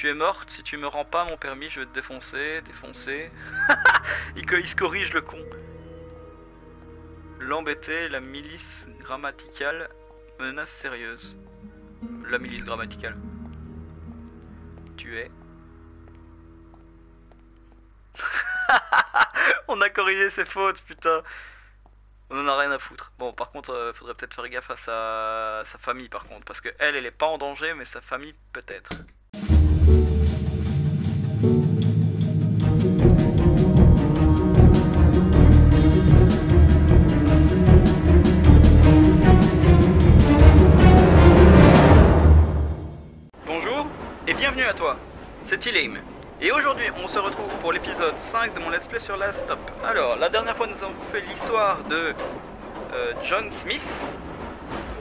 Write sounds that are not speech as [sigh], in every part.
Tu es morte, si tu me rends pas mon permis, je vais te défoncer, défoncer. [laughs] il, se corrige le con. L'embêter, la milice grammaticale, menace sérieuse. La milice grammaticale. Tu es. [laughs] On a corrigé ses fautes, putain. On en a rien à foutre. Bon, par contre, euh, faudrait peut-être faire gaffe à sa... sa famille, par contre, parce que elle, elle est pas en danger, mais sa famille peut-être. Toi, c'est Ilaim. Et aujourd'hui on se retrouve pour l'épisode 5 de mon let's play sur la stop. Alors, la dernière fois nous avons fait l'histoire de euh, John Smith,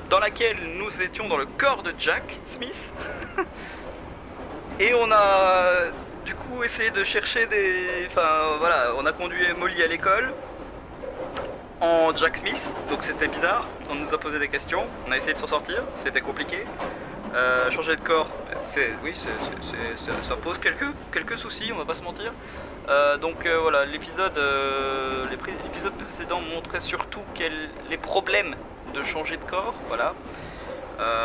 dans laquelle nous étions dans le corps de Jack Smith. [laughs] et on a du coup essayé de chercher des... Enfin voilà, on a conduit Molly à l'école en Jack Smith, donc c'était bizarre. On nous a posé des questions, on a essayé de s'en sortir, c'était compliqué. Euh, changer de corps, c'est oui, ça, pose quelques, quelques soucis, on va pas se mentir. Euh, donc euh, voilà, l'épisode l'épisode précédent montrait surtout les problèmes de changer de corps, voilà.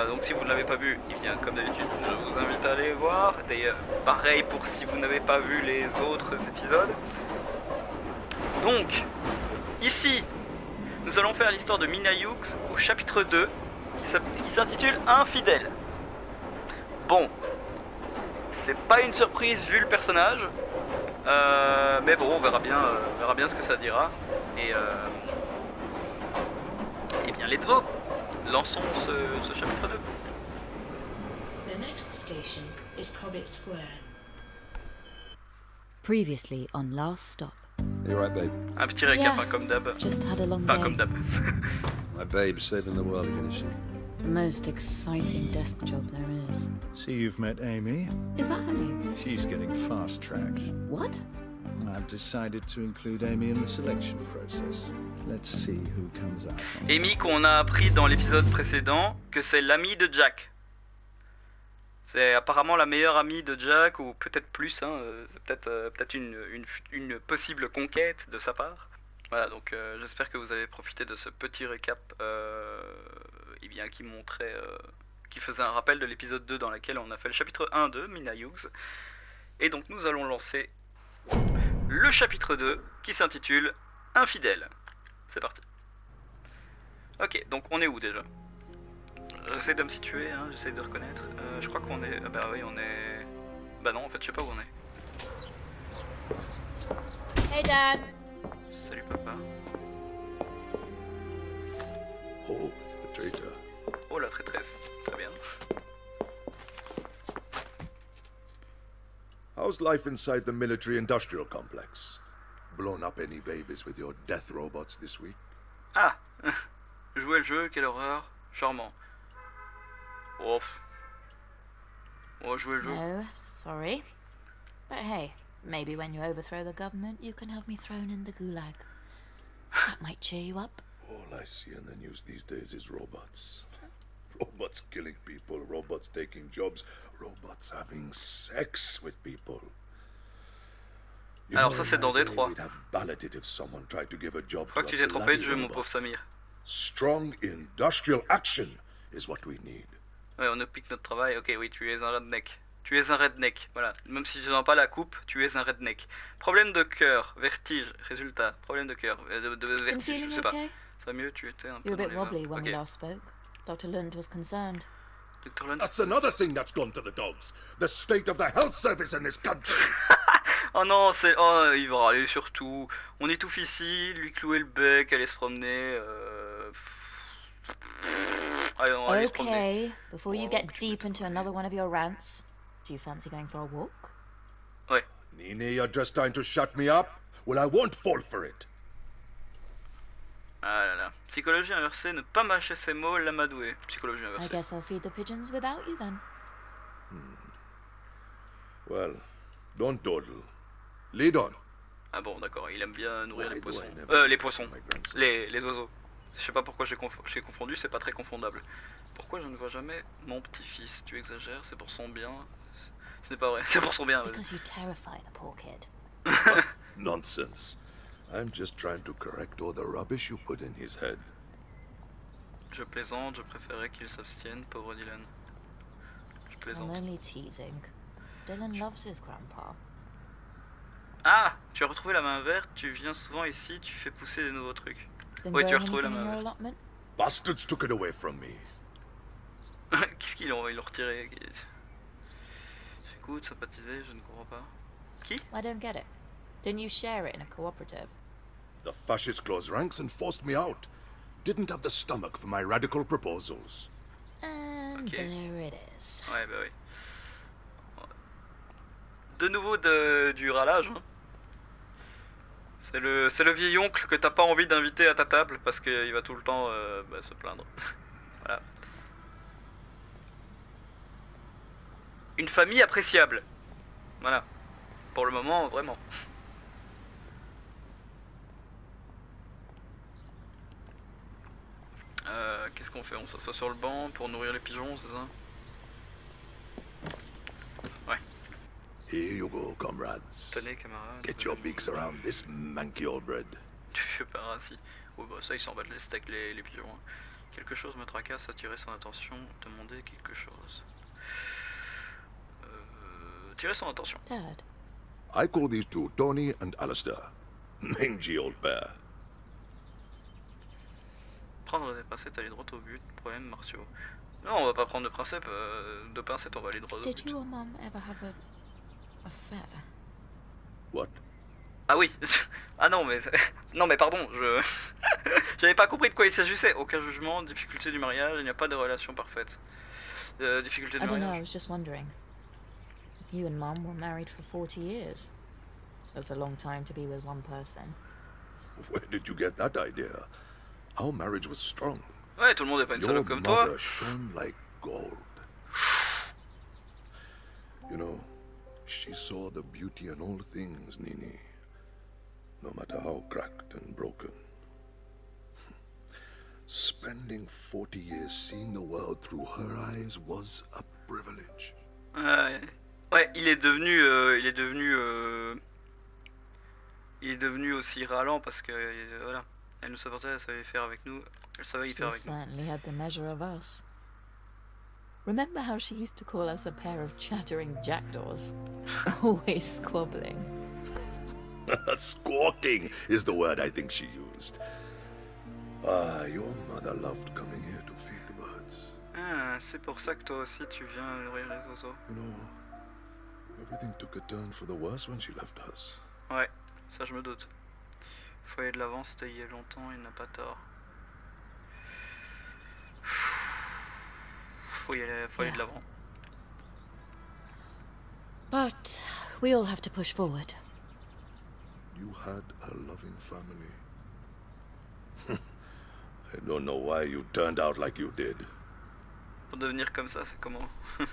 Donc si vous ne l'avez pas vu, eh bien comme d'habitude, je vous invite à aller voir. D'ailleurs, pareil pour si vous n'avez pas vu les autres épisodes. Donc, ici, nous allons faire l'histoire de Mina Hughes au chapitre 2 qui s'app- qui s'intitule Infidèle. Bon, c'est pas une surprise vu le personnage, euh, mais bon, on verra bien, euh, on verra bien ce que ça dira. Et, euh, et bien, let's go Lançons ce, ce chapitre 2. The next station is Cobbett Square. Previously on Last Stop. You right, babe? Un petit récap, Yeah. hein, comme d'hab. Just had a long Pas day. comme d'hab. My babe saving the world again, is she? Most exciting desk job there is. See, you've met Amy. Is that her name? She's getting fast tracked. What? I've decided to include Amy in the selection process. Let's see who comes out. Amy qu'on a appris dans l'épisode précédent que c'est l'amie de Jack. C'est apparemment la meilleure amie de Jack, ou peut-être plus, hein, euh, c'est peut-être euh, peut-être une, une, une possible conquête de sa part. Voilà, donc euh, j'espère que vous avez profité de ce petit récap euh, eh bien, qui montrait, euh, qui faisait un rappel de l'épisode 2 dans lequel on a fait le chapitre 1 de Mina Hughes. Et donc nous allons lancer le chapitre 2 qui s'intitule Infidèle. C'est parti. Ok, donc on est où déjà? J'essaie de me situer, hein, j'essaie de reconnaître. Euh, je crois qu'on est. ah bah oui, on est. Bah non, en fait, je sais pas où on est. Hey, Dad. Salut papa. Oh, it's the traitor. Oh la traîtresse. Très bien. How's life inside the military industrial complex? Blown up any babies with your death robots this week? Ah [laughs] Jouer le jeu, quelle horreur. Charmant. Oh. Oh, jouer le jeu. No, sorry. But hey, maybe when you overthrow the government, you can have me thrown in the gulag. That might cheer you up. All I see in the news these days is robots. Robots killing people, robots taking jobs, robots having sex with people. You Alors ça, c'est dans Détroit. we'd have balloted if someone tried to give a job Je crois to que a tu t'es trompé de jeu, mon pauvre Samir. Strong industrial action is what we need. Ouais, on nous pique notre travail. Ok, oui, tu es un redneck. Tu es un redneck. Voilà. Même si je n'en pas la coupe, tu es un redneck. Problème de cœur, vertige, résultat. Problème de cœur, euh, de, vertige, je sais pas. okay? Ça va mieux, tu étais un peu. You were a dans les Ok. We last spoke. Dr. Lund was concerned. Dr. Lund- That's another thing that's gone to the dogs. The state of the health service in this country. [laughs] Oh non, c'est. Oh, il va râler sur tout. On étouffe ici, lui clouer le bec, aller se promener. Euh... Allez, on va aller se promener. Okay, before you Oh, get deep into another one of your rants, do you fancy going for a walk? Ouais. Nini, you're just trying to shut me up? Well, I won't fall for it. Ah là là. Psychologie inversée, ne pas mâcher ses mots, l'amadouer. Psychologie I inversée. guess I'll feed the pigeons without you then. Well, don't dawdle. Lead on. Ah bon, d'accord, il aime bien nourrir Why les poissons. I Euh, les to poissons. Les, les oiseaux. Je sais pas pourquoi j'ai conf- j'ai confondu, c'est pas très confondable. Pourquoi je ne vois jamais mon petit-fils? Tu exagères, c'est pour son bien. Ce n'est pas vrai, [laughs] c'est pour son bien. Because you terrify the poor kid. [laughs] Nonsense. I'm just trying to correct all the rubbish you put in his head. Je plaisante, je préférais qu'il s'abstienne, pauvre Dylan. Je I'm plaisante. only teasing. Dylan loves his grandpa. Ah Tu as retrouvé la main verte, tu viens souvent ici, tu fais pousser des nouveaux trucs. Been Ouais, tu as retrouvé la main verte. Bastards took it away from me. [laughs] Qu'est-ce qu'ils l'ont ils l'ont retiré? J'écoute, sympathiser, je ne comprends pas. Qui? I don't get it. Didn't you share it in a cooperative? The fascist closed ranks and forced me out. Didn't have the stomach for my radical proposals. And Okay. there it is. Ouais, bah oui. De nouveau de, du râlage. hein. C'est le, c'est le vieil oncle que t'as pas envie d'inviter à ta table parce qu'il va tout le temps euh, bah, se plaindre. [laughs] voilà. Une famille appréciable. Voilà. Pour le moment, vraiment. Euh, Qu'est-ce qu'on fait? On s'assoit sur le banc pour nourrir les pigeons, c'est ça? Here you go, comrades. Tenez, camarade. Get your beaks around this manky old bread. [laughs] Tu fais pas ainsi. Oh bah ça, ils s'en battent les steaks, les, les pigeons. hein. Quelque chose me tracasse, attirer son attention, demander quelque chose. Euh, attirer son attention. Dad, I call these two Tony and Alistair. Mangy old pair. Prendre des pincettes, aller droit au but, problème martiaux. Non, on va pas prendre de principe, euh, de pincettes, on va aller droit au did but. you or Mum ever have a affair? What? Ah oui [laughs] Ah non, mais... [laughs] non mais pardon, je... [laughs] J'avais pas compris de quoi il s'agissait. Aucun jugement, difficulté du mariage, il n'y a pas de relation parfaite. Euh, difficulté de I don't know, I mariage. was just wondering. You and Mum were married for 40 years. That's a long time to be with one person. Where did you get that idea? Our marriage was strong. Ouais, tout le monde est pas une salope comme toi. like gold. You know, she saw the beauty in all things, Nini. No matter how cracked and broken. Spending 40 years seeing the world through her eyes was a privilege. Ouais, ouais, il est devenu, euh, il est devenu, euh, il est devenu aussi râlant parce que euh, voilà, elle nous supportait, elle savait faire avec nous, elle savait y She faire avec nous. certainly had the measure of us. Remember how she used to call us a pair of chattering jackdaws? [laughs] Always squabbling. [laughs] Squawking is the word I think she used. Ah, your mother loved coming here to feed the birds. Ah, c'est pour ça que toi aussi tu viens nourrir les oiseaux. You know, everything took a turn for the worse when she left us. Ouais, ça je me doute. Faut aller de l'avant, c'était il y a longtemps, il n'a pas tort. Faut y aller, faut aller de l'avant. But we all have to push forward. You had a loving family. [laughs] I don't know why you turned out like you did. Pour devenir comme ça, c'est comment? [laughs]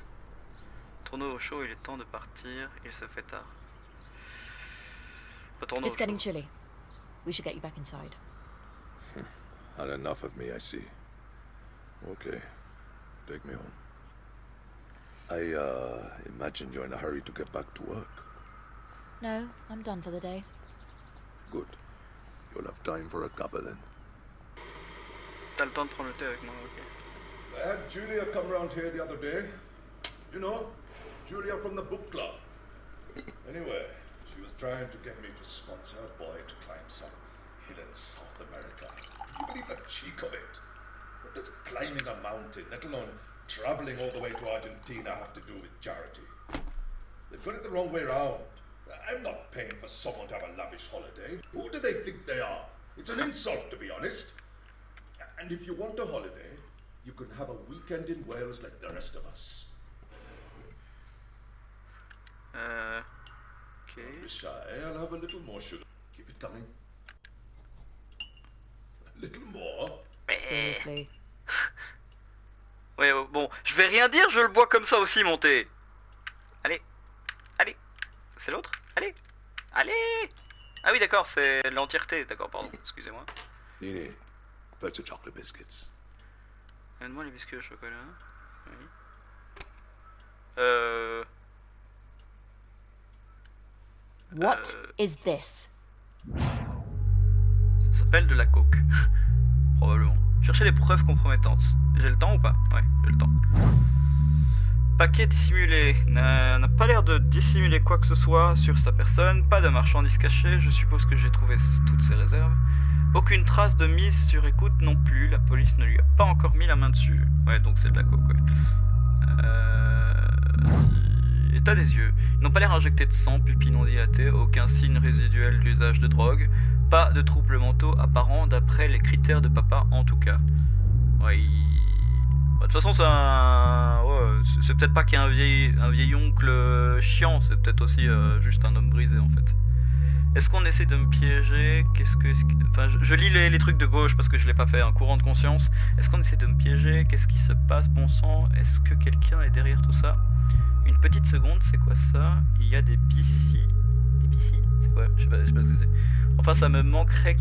Tourneau au chaud, il est temps de partir, il se fait tard. Retournons It's au getting chaud. chilly. We should get you back inside. [laughs] Had enough of me, I see. Okay, take me home. I, uh, imagine you're in a hurry to get back to work. No, I'm done for the day. Good. You'll have time for a cuppa then. T'as le temps de prendre le thé avec moi, ok. I had Julia come round here the other day. You know, Julia from the book club. Anyway, she was trying to get me to sponsor a boy to climb some hill in South America. Can you believe the cheek of it? What does climbing a mountain, let alone traveling all the way to Argentina, have to do with charity? They've got it the wrong way round. I'm not paying for someone to have a lavish holiday. Who do they think they are? It's an insult, to be honest. And if you want a holiday, you can have a weekend in Wales like the rest of us. Euh... Ok. Don't be shy, I'll have a little more sugar. Keep it coming. A little more? Seriously. [laughs] Ouais, euh, bon, je vais rien dire, je le bois comme ça aussi, mon thé. Allez, allez. C'est l'autre? Allez, allez. Ah oui, d'accord, c'est l'entièreté, d'accord, pardon, excusez-moi. Nini, fetch the chocolate biscuits. Donne-moi les biscuits au chocolat. Oui. Euh... What Euh. is this? Ça s'appelle de la coke. [laughs] Probablement. Chercher des preuves compromettantes. J'ai le temps ou pas? Ouais, j'ai le temps. Paquet dissimulé. N'a pas l'air de dissimuler quoi que ce soit sur sa personne. Pas de marchandises cachées. Je suppose que j'ai trouvé toutes ses réserves. Aucune trace de mise sur écoute non plus. La police ne lui a pas encore mis la main dessus. Ouais, donc c'est de la coke, ouais. Euh... État des yeux. Ils n'ont pas l'air injectés de sang, pupilles non dilatées, aucun signe résiduel d'usage de drogue. Pas de troubles mentaux apparents d'après les critères de papa en tout cas. Ouais, il- Bah, De toute façon, c'est un... c'est- peut-être pas qu'il y a un vieil, oncle euh, chiant, c'est peut-être aussi euh, juste un homme brisé en fait. Est-ce qu'on essaie de me piéger? Qu'est-ce que... je, lis les, trucs de gauche parce que je l'ai pas fait, un courant de conscience. Est-ce qu'on essaie de me piéger? Qu'est-ce qui se passe? Bon sang, est-ce que quelqu'un est derrière tout ça? Petite seconde, c'est quoi ça? Il y a des BC... Des BC C'est quoi? Je sais pas, je sais pas ce que c'est. Enfin, ça me manquerait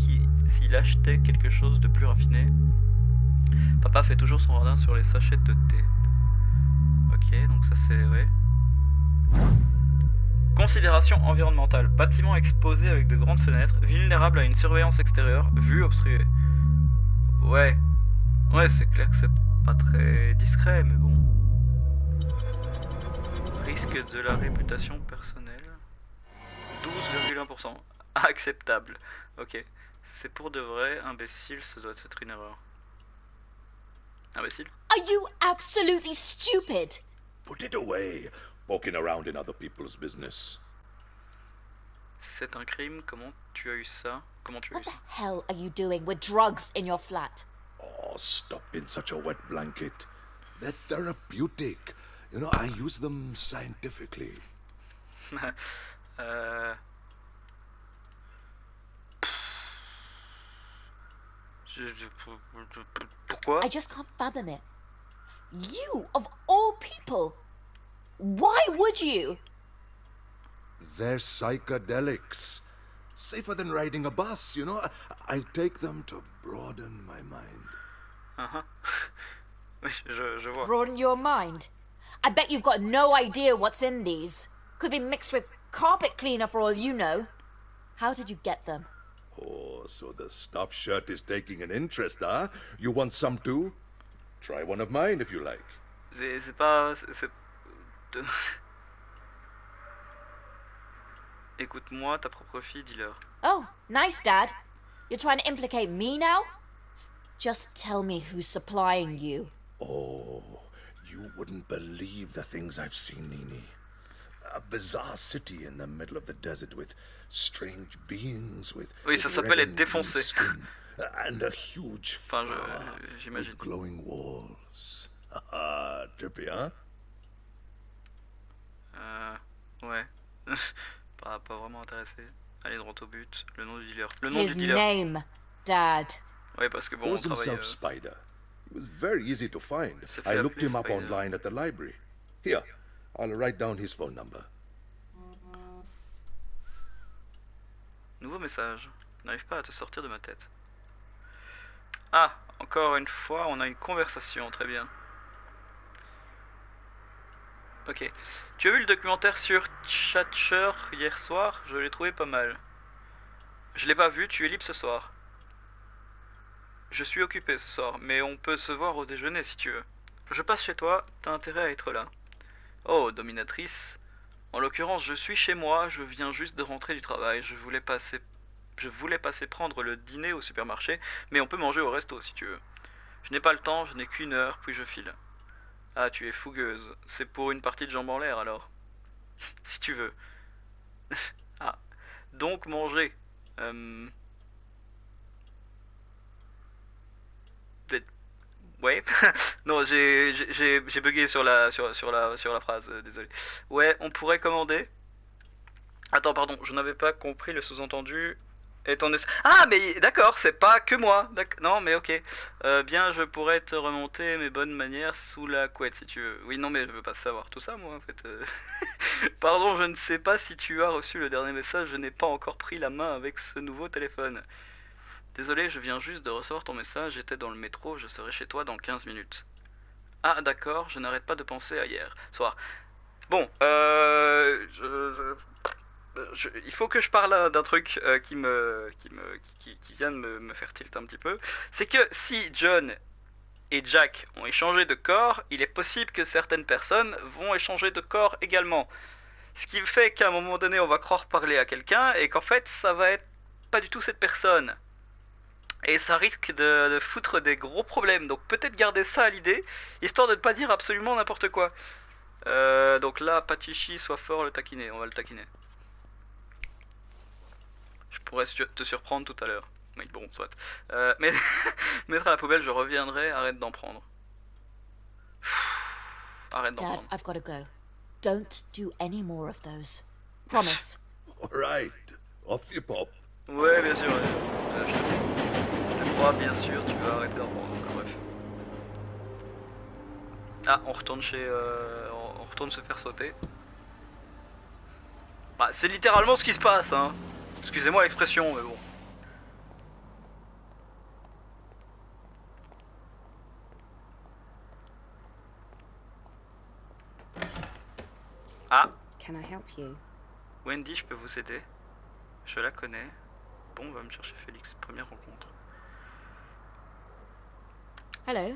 s'il achetait quelque chose de plus raffiné. Papa fait toujours son radin sur les sachets de thé. Ok, donc ça c'est... Ouais. Considération environnementale. Bâtiment exposé avec de grandes fenêtres, vulnérable à une surveillance extérieure, vue obstruée. Ouais. Ouais, c'est clair que c'est pas très discret, mais bon. Risque de la réputation personnelle. 12,1%. [laughs] Acceptable. Ok. C'est pour de vrai, imbécile, ça doit être une erreur. Imbécile? Are you absolutely stupid? Put it away, poking around in other people's business. C'est un crime, comment tu as eu ça? Comment tu as What eu the ça? hell are you doing with drugs in your flat? Oh, stop in such a wet blanket. They're therapeutic. You know, I use them scientifically. Euh... Je- je- Pourquoi I just can't fathom it. You, of all people! Why would you? They're psychedelics. Safer than riding a bus, you know? I, I take them to broaden my mind. Uh-huh. [laughs] Je, je vois. Broaden your mind. I bet you've got no idea what's in these. Could be mixed with carpet cleaner for all you know. How did you get them? Oh, so the stuffed shirt is taking an interest, huh? You want some too? Try one of mine if you like. [laughs] C'est c'est pas... c'est- c'est- Écoute-moi, ta propre fille, dis-leur. Oh, nice, Dad. You're trying to implicate me now? Just tell me who's supplying you. Oh, you wouldn't believe the things I've seen, Nini. A bizarre city in the middle of the desert with strange beings with. Oui, ça s'appelle red être défoncé. skin, And a huge Enfin, je- with glowing walls. [laughs] Ah, trippy, huh? Euh... Ouais. [laughs] pas, pas vraiment intéressé. Allez, droit au but. Le nom du dealer. Le nom His du dealer. name, Dad. Ouais, parce que bon, on Calls travaille... himself euh, Spider. He was very easy to find. I looked him up online at the library. Here, I'll write down his phone number. Nouveau message. N'arrive pas à te sortir de ma tête. Ah, encore une fois, on a une conversation, très bien. Ok. Tu as vu le documentaire sur Thatcher hier soir? Je l'ai trouvé pas mal. Je l'ai pas vu, tu es libre ce soir. Je suis occupé ce soir, mais on peut se voir au déjeuner si tu veux. Je passe chez toi, t'as intérêt à être là. Oh, dominatrice. En l'occurrence, je suis chez moi, je viens juste de rentrer du travail, je voulais passer je voulais passer prendre le dîner au supermarché, mais on peut manger au resto si tu veux. Je n'ai pas le temps, je n'ai qu'une heure, puis je file. Ah, tu es fougueuse. C'est pour une partie de jambes en l'air alors. [laughs] si tu veux. [laughs] ah. Donc manger. Euh... peut-être- Ouais. [laughs] non, j'ai bugué sur la sur, sur la sur la phrase, euh, désolé. Ouais, on pourrait commander. Attends, pardon, je n'avais pas compris le sous-entendu. Étant Ah, mais d'accord, c'est pas que moi. Non, mais ok. Euh, bien, je pourrais te remonter mes bonnes manières sous la couette si tu veux. Oui, non, mais je veux pas savoir tout ça, moi, en fait. euh. [laughs] Pardon, je ne sais pas si tu as reçu le dernier message. Je n'ai pas encore pris la main avec ce nouveau téléphone. Désolé, je viens juste de recevoir ton message. J'étais dans le métro. Je serai chez toi dans 15 minutes. Ah, d'accord, je n'arrête pas de penser à hier soir. Bon, euh. Il faut que je parle d'un truc euh, qui me, qui me, qui vient de me, me faire tilt un petit peu. C'est que si John et Jack ont échangé de corps, il est possible que certaines personnes vont échanger de corps également. Ce qui fait qu'à un moment donné, on va croire parler à quelqu'un et qu'en fait, ça va être pas du tout cette personne. Et ça risque de, de foutre des gros problèmes. Donc peut-être garder ça à l'idée, histoire de ne pas dire absolument n'importe quoi. Euh, donc là, Patichi, sois fort, le taquiner. On va le taquiner. Je pourrais te surprendre tout à l'heure. Mais bon, soit. Euh, mais [laughs] mettre à la poubelle, je reviendrai. Arrête d'en prendre. Arrête d'en prendre. I've got to go. Don't do any more of those. Promise. [laughs] All right. Off you pop. Ouais, bien sûr. ouais. Euh, je, te... je te crois, bien sûr, tu vas arrêter d'en prendre. Enfin, bref. Ah, on retourne chez. euh, on on retourne se faire sauter. Bah, c'est littéralement ce qui se passe, hein. Excusez-moi l'expression, mais bon. Ah, Can I help you? Wendy, je peux vous aider Je la connais. Bon, on va me chercher Félix. Première rencontre. Hello.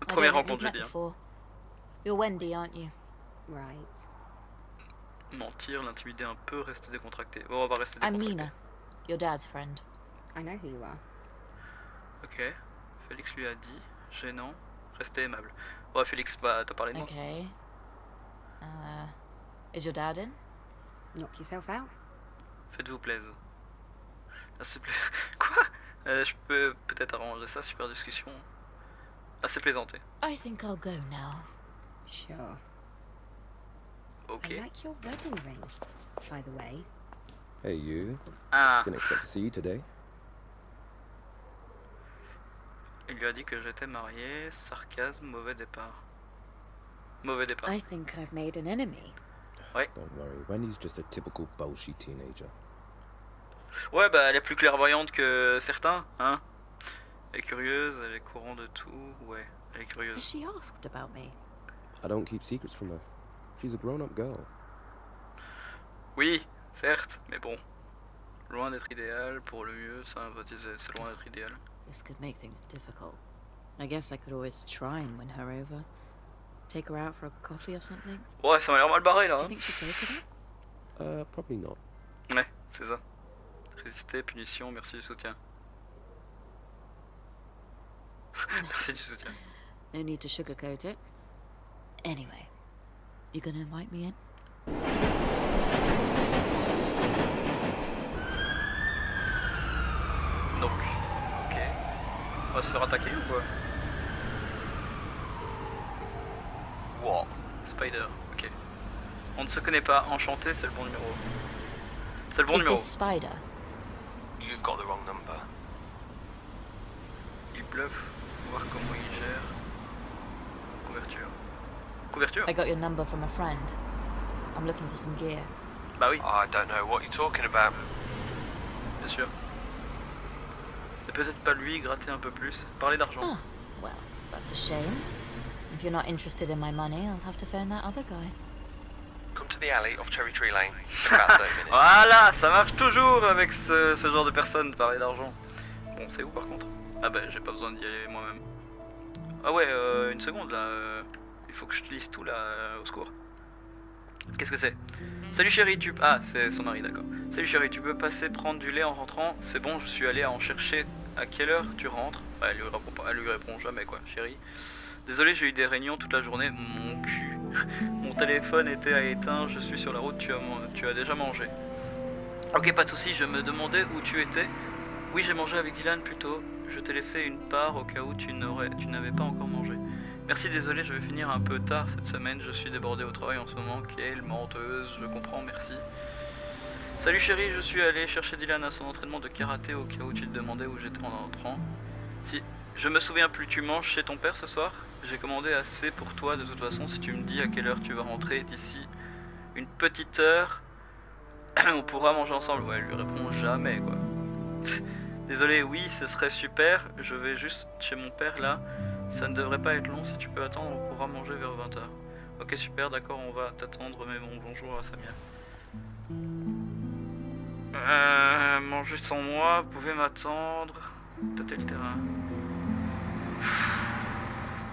Première rencontre, hein. before. You're Wendy, aren't you? Right. Mentir, l'intimider un peu, rester décontracté. Bon, on va rester I'm décontracté. Mina, your dad's friend. I know who you are. Ok. Félix lui a dit. Gênant. Restez aimable. Ouais, Félix, bah, t'as parlé de moi. Okay. Uh, is your dad in? Knock yourself out? Faites-vous plaisir. C'est plus... [laughs] Quoi? Euh, Je peux peut-être arranger ça, super discussion. Assez plaisanté. I think I'll go now. Sure. Ok. I like your wedding ring, by the way. Hey, you. Ah, Didn't expect to see you today. il lui a dit que j'étais marié. Sarcasme, mauvais départ. Mauvais départ. I think I've made an enemy. Don't worry, Wendy's just a typical bullshit teenager. Ouais, bah, elle est plus clairvoyante que certains, hein. Elle est curieuse, elle est courant de tout. Ouais, elle est curieuse. she asked about me? I don't keep secrets from her. She's a grown-up girl. Oui, certes, mais bon. Loin d'être idéal, pour le mieux, ça, on va dire, c'est loin d'être idéal. This could make things difficult. I guess I could always try and win her over. Take her out for a coffee or something? Ouais, ça m'a l'air mal barré là. Do you hein. think she'd go for that? Uh, probably not. Ouais, c'est ça. Résister, punition, merci du soutien. [laughs] merci du soutien. No need to sugarcoat it. Anyway, you gonna invite me in? Donc, ok. On va se faire attaquer ou quoi? Wow, Spider, ok. On ne se connaît pas, enchanté, c'est le bon numéro. C'est le bon Is numéro. this Spider? You've got the wrong number. Il bluffe, voir comment il gère. Couverture. Couverture? I got your number from a friend. I'm looking for some gear. Bah oui, I don't know what you're talking about. bien sûr. C'est peut-être pas lui, gratter un peu plus. Parler d'argent. Ah, well, that's a shame. If you're not interested in my money, I'll have to phone that other guy. Come to the alley off Cherry Tree Lane. [laughs] About 30 minutes. Voilà, ça marche toujours avec ce, ce genre de personnes, parler d'argent. Bon, c'est où par contre? Ah bah j'ai pas besoin d'y aller moi-même. Ah ouais, euh, une seconde là. euh, il faut que je lise tout là, euh, au secours. Qu'est-ce que c'est? Salut chérie, tu... Ah, c'est son mari, d'accord. Salut chérie, tu peux passer prendre du lait en rentrant? C'est bon, je suis allé en chercher. À quelle heure tu rentres? Ouais, elle lui répond pas, lui répond jamais quoi, chérie. Désolé, j'ai eu des réunions toute la journée. Mon cul. [laughs] Mon téléphone était à éteint, je suis sur la route, tu as, tu as déjà mangé. Ok, pas de souci, je me demandais où tu étais. Oui, j'ai mangé avec Dylan plus tôt. Je t'ai laissé une part au cas où tu n'avais pas encore mangé. Merci, désolé, je vais finir un peu tard cette semaine. Je suis débordé au travail en ce moment. Quelle menteuse, je comprends, merci. Salut chérie, je suis allé chercher Dylan à son entraînement de karaté au cas où tu te demandais où j'étais en entrant. Si, je me souviens plus, tu manges chez ton père ce soir? J'ai commandé assez pour toi de toute façon. Si tu me dis à quelle heure tu vas rentrer d'ici une petite heure, [clears throat] on pourra manger ensemble. Ouais, elle lui répond jamais quoi. [laughs] Désolé, oui, ce serait super. Je vais juste chez mon père là. Ça ne devrait pas être long. Si tu peux attendre, on pourra manger vers 20h. Ok, super, d'accord, on va t'attendre. Mais bon, bonjour à Samia. manger sans moi, vous pouvez m'attendre. Tâter le terrain.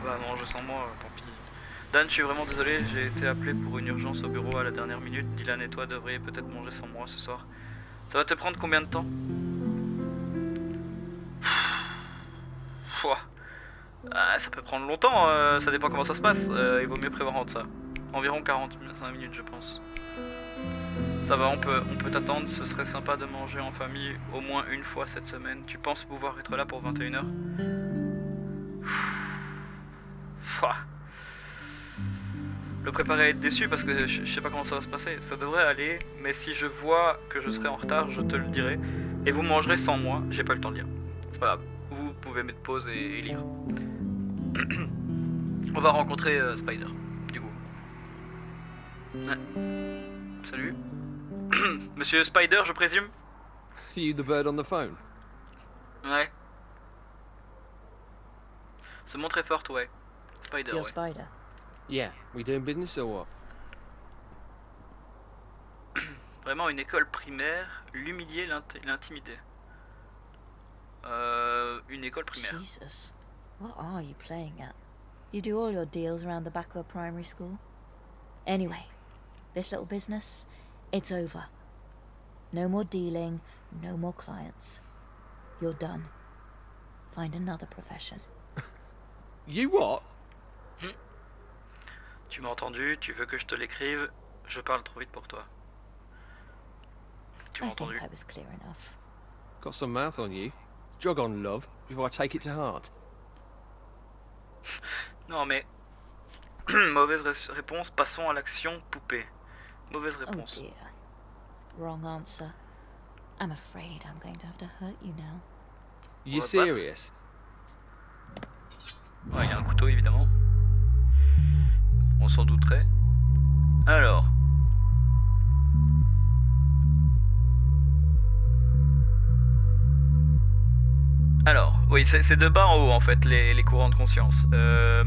Bah manger sans moi, tant pis. Dan, je suis vraiment désolé, j'ai été appelé pour une urgence au bureau à la dernière minute. Dylan et toi devriez peut-être manger sans moi ce soir. Ça va te prendre combien de temps? Ah, ça peut prendre longtemps, euh, ça dépend comment ça se passe. Euh, il vaut mieux prévoir de ça. Environ 45 minutes, je pense. Ça va, on peut, on peut t'attendre. Ce serait sympa de manger en famille au moins une fois cette semaine. Tu penses pouvoir être là pour 21h Pouah. Le préparer à être déçu parce que je, je sais pas comment ça va se passer. Ça devrait aller, mais si je vois que je serai en retard, je te le dirai. Et vous mangerez sans moi, j'ai pas le temps de lire. C'est pas grave. Vous pouvez mettre pause et, et lire. [coughs] On va rencontrer euh, Spider, du coup. Ouais. Salut. [coughs] Monsieur Spider, je présume? [laughs] You the bird on the phone? Ouais. Se montrer forte, ouais. Spider, You're ouais. Spider. Yeah. We doing business or what? [coughs] Vraiment une école primaire, l'humilier, l'int- l'intimider. Euh, une école primaire. Jesus. What are you playing at? You do all your deals around the back of a primary school? Anyway, this little business, it's over. No more dealing, no more clients. You're done. Find another profession. [laughs] You what? Hmm. Tu m'as entendu, tu veux que je te l'écrive, je parle trop vite pour toi. Tu I m'as think entendu I was clear enough. Got some mouth on you. Jog on, love, before I take it to heart. Non mais... [clears throat] Mauvaise ré- réponse, passons à l'action poupée. Mauvaise Oh réponse. dear. Wrong answer. I'm afraid I'm going to have to hurt you now. You serious? Ouais, il y a un couteau évidemment. On s'en douterait. Alors. Alors, oui, c'est de bas en haut en fait, les, les courants de conscience. Euh,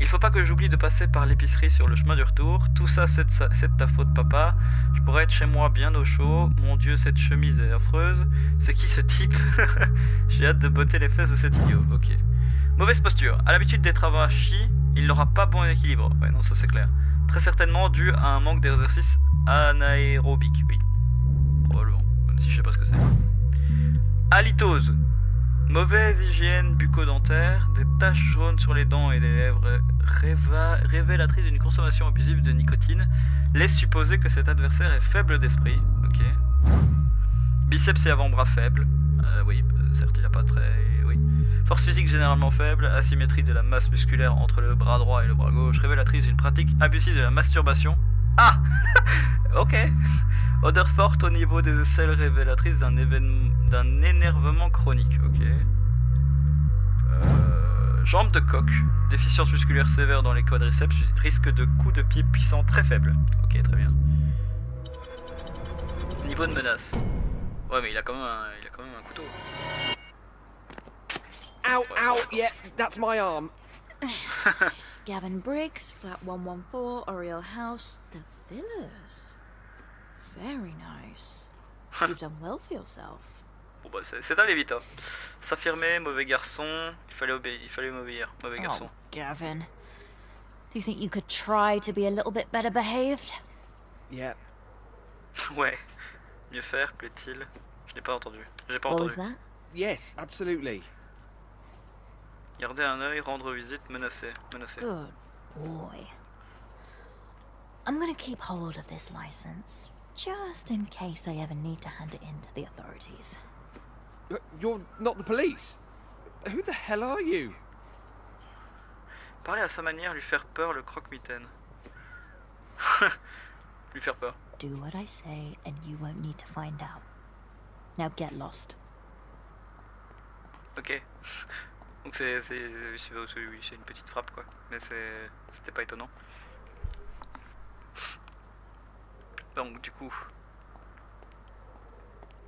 Il faut pas que j'oublie de passer par l'épicerie sur le chemin du retour. Tout ça, c'est de, ta faute, papa. Je pourrais être chez moi bien au chaud. Mon dieu, cette chemise est affreuse. C'est qui ce type [laughs] J'ai hâte de botter les fesses de cet idiot. Ok. Mauvaise posture. À l'habitude d'être avachi, il n'aura pas bon équilibre. Ouais, non, ça c'est clair. Très certainement dû à un manque d'exercice anaérobique, oui. Probablement, même si je sais pas ce que c'est. Halitose. Mauvaise hygiène bucco-dentaire, des taches jaunes sur les dents et les lèvres réva- révélatrices d'une consommation abusive de nicotine laisse supposer que cet adversaire est faible d'esprit. Ok. Biceps et avant-bras faibles. Euh, oui, euh, certes, il a pas très. Oui. Force physique généralement faible, asymétrie de la masse musculaire entre le bras droit et le bras gauche, révélatrice d'une pratique abusive de la masturbation. Ah [laughs] Ok. Odeur forte au niveau des aisselles révélatrice d'un d'un énervement chronique. Ok. Euh, jambes de coq. Déficience musculaire sévère dans les quadriceps. Risque de coups de pied puissants très faible. Ok, très bien. Niveau de menace. Ouais, mais il a quand même un, il a quand même un couteau. Ow, ow, yeah, that's my arm. [laughs] Gavin Briggs, flat 114, Oriel House, the villas. Very nice. [laughs] You've done well for yourself. Bon bah c'est allé vite. Hein. S'affirmer, mauvais garçon. Il fallait obéir, il fallait m'obéir, mauvais garçon. Oh, Gavin. Do you think you could try to be a little bit better behaved? Yeah. [laughs] Ouais. Mieux faire, plaît-il? Je n'ai pas entendu. J'ai pas What entendu. was that? Yes, absolutely. Garder un œil, rendre visite, menacer, menacer. Good boy. I'm gonna keep hold of this license, just in case I ever need to hand it in to the authorities. You're not the police. Who the hell are you? Parler à sa manière, lui faire peur, le croque-mitaine. [laughs] lui faire peur. Do what I say, and you won't need to find out. Now get lost. Ok. [laughs] Donc c'est c'est c'est c'est- c'est une petite frappe quoi. Mais c'est c'était pas étonnant. Donc du coup.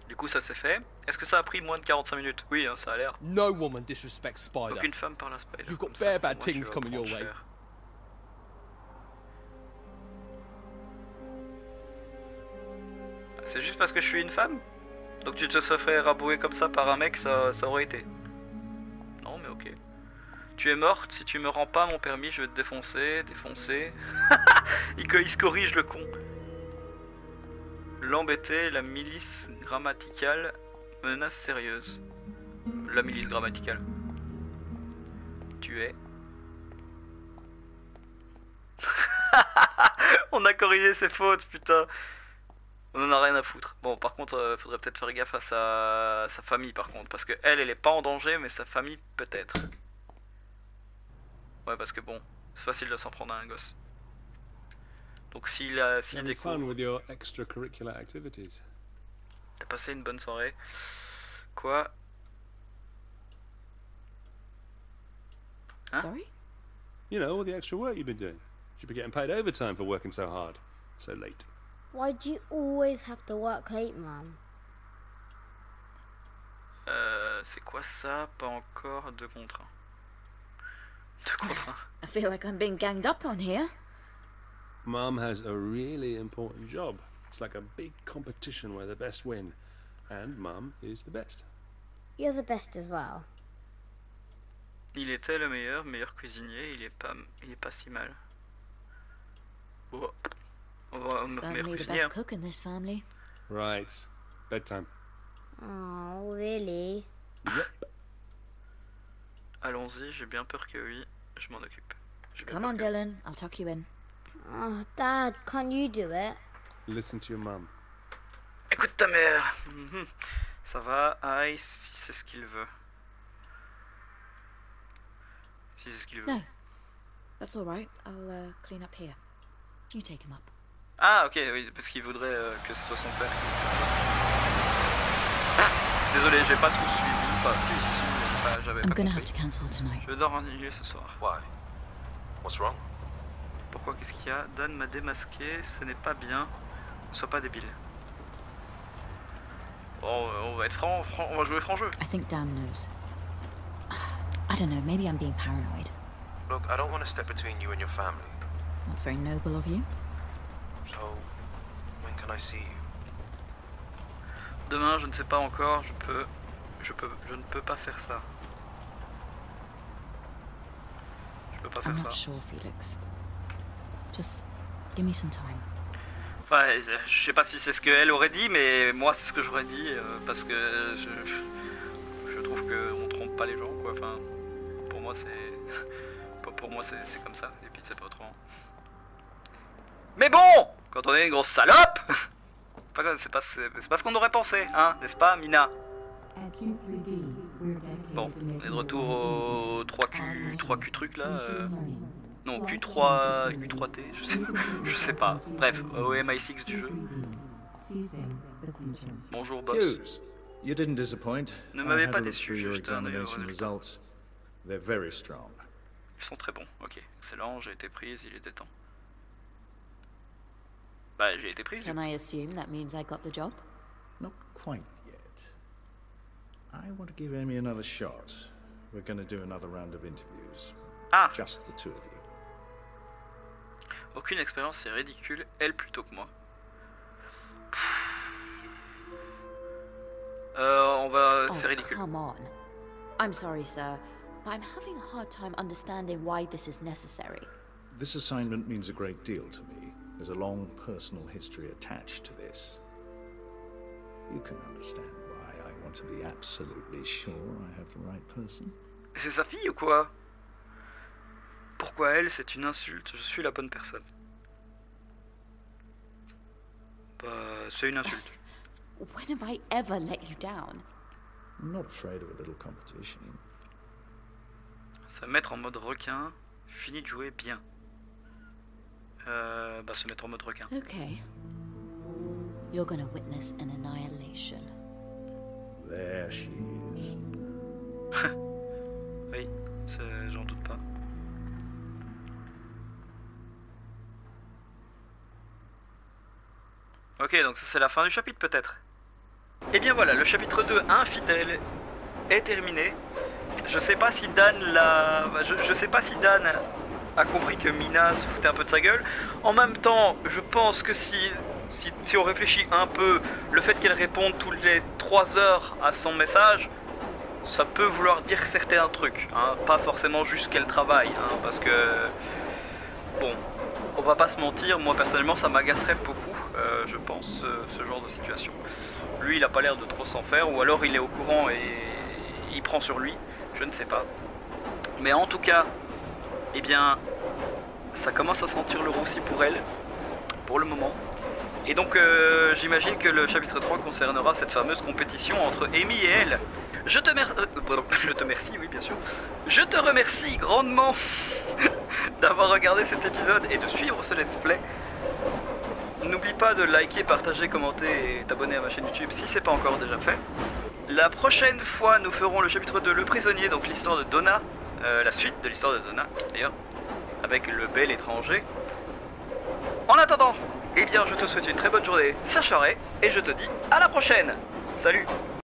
Du coup ça s'est fait. Est-ce que ça a pris moins de 45 minutes? Oui, hein, ça a l'air. No woman disrespects Spider. Aucune femme parle à Spider. You've got bare bad things coming your way. cher. C'est juste parce que je suis une femme? Donc tu te serais fait rabouer comme ça par un mec, ça, ça aurait été. Non, mais ok. Tu es morte, si tu me rends pas mon permis, je vais te défoncer, défoncer. [laughs] il se corrige le con. L'embêter, la milice grammaticale, menace sérieuse. La milice grammaticale. Tu es. [laughs] On a corrigé ses fautes, putain. On en a rien à foutre. Bon, par contre, euh, faudrait peut-être faire gaffe à sa... sa famille, par contre. Parce que elle, elle est pas en danger, mais sa famille, peut-être. Ouais, parce que bon, c'est facile de s'en prendre à un gosse. Donc s'il a... S'il découvre... fun with your extracurricular activities. T'as passé une bonne soirée. Quoi Huh? Sorry? You know, all the extra work you've been doing. You should be getting paid overtime for working so hard. So late. Why do you always have to work late, Mum? Euh, c'est quoi ça Pas encore deux contre un. Deux contre un. [laughs] I feel like I'm being ganged up on here. Mum has a really important job. It's like a big competition where the best win. And Mum is the best. You're the best as well. Il était le meilleur, meilleur cuisinier, il est pas, il est pas si mal. Oh. On va me meilleur Certainly the cuisinier. best cook in this family. Right. Bedtime. Oh, really? Allons-y, j'ai bien peur que oui, je m'en occupe. Come on, Dylan. I'll tuck you in. Oh, Dad, can't you do it? Listen to your mum. Écoute ta mère. Mhm. Ça va, aïe, si c'est ce qu'il veut. Si c'est ce qu'il veut. No. That's all right. I'll uh, clean up here. You take him up. Ah, ok, oui, parce qu'il voudrait euh, que ce soit son père. Désolé, j'ai pas tout suivi. Enfin, si, j'ai suivi, mais pas- j'avais I'm pas gonna compris. have to cancel tonight. Je dors en nuit ce soir. Why? What's wrong? Pourquoi Qu'est-ce qu'il y a? Dan m'a démasqué, ce n'est pas bien. Sois pas débile. Bon, on va être franc, franc- on va jouer franc jeu. I think Dan knows. I don't know. Maybe I'm being paranoid. Look, I don't want to step between you and your family. That's very noble of you. So, when can I see you? Demain, je ne sais pas encore, je peux. Je peux. Je ne peux pas faire ça. Je peux pas I'm faire not ça. sure, Felix. Just give me some time. Ouais, je- je sais pas si c'est ce qu'elle aurait dit, mais moi c'est ce que j'aurais dit euh, parce que je, je trouve que on trompe pas les gens quoi. Enfin, pour moi c'est [laughs] pour- moi c'est comme ça et puis c'est pas autrement. Mais bon, quand on est une grosse salope, [laughs] c'est pas ce qu'on aurait pensé, hein, n'est-ce pas, Mina? Bon, on est de retour au 3Q 3Q truc là. euh, non, Q3 Q3T, je sais [laughs] je sais pas. Bref, au MI6 du jeu. Bonjour boss. You didn't disappoint. Ne m'avez pas déçu, j'ai jeté un œil results. They're very strong. Ils sont très bons. Ok, excellent, j'ai été prise, il était temps. Bah, j'ai été prise. Can I assume that means I got the job? Not quite yet. I want to give Amy another shot. We're going to do another round of interviews. Ah Just the two of you. Aucune expérience, c'est ridicule. Elle plutôt que moi. Euh, on va. Oh, C'est ridicule. come on. I'm sorry, sir, but I'm having a hard time understanding why this is necessary. This assignment means a great deal to me. There's a long personal history attached to this. You can understand why I want to be absolutely sure I have the right person. C'est sa fille ou quoi? Pourquoi elle, c'est une insulte Je suis la bonne personne. Bah, c'est une insulte. When have I ever let you down? I'm not afraid of a little competition. Se mettre en mode requin, fini de jouer bien. Euh, bah, se mettre en mode requin. Okay. You're gonna witness an annihilation. There she is. [laughs] Oui, j'en doute pas. Ok, donc ça c'est la fin du chapitre peut-être. Et bien voilà, le chapitre 2, infidèle, est terminé. Je sais pas si Dan l'a... bah, Je, sais pas si Dan a compris que Mina se foutait un peu de sa gueule. En même temps, je pense que si si, on réfléchit un peu, le fait qu'elle réponde toutes les 3 heures à son message, ça peut vouloir dire certains trucs, hein, pas forcément juste qu'elle travaille, hein, parce que bon, on va pas se mentir, moi personnellement ça m'agacerait beaucoup, euh, je pense, ce, genre de situation. Lui il a pas l'air de trop s'en faire, ou alors il est au courant et il prend sur lui, je ne sais pas. Mais en tout cas, eh bien, ça commence à sentir le roussi pour elle, pour le moment. Et donc euh, j'imagine que le chapitre 3 concernera cette fameuse compétition entre Amy et elle. Je te, euh, [laughs] je te remercie, oui bien sûr. Je te remercie grandement [laughs] d'avoir regardé cet épisode et de suivre ce let's play. N'oublie pas de liker, partager, commenter et t'abonner à ma chaîne YouTube si c'est pas encore déjà fait. La prochaine fois, nous ferons le chapitre 2, Le prisonnier, donc l'histoire de Donna, euh, la suite de l'histoire de Donna d'ailleurs, avec le bel étranger. En attendant, eh bien je te souhaite une très bonne journée, Sacharet, et je te dis à la prochaine Salut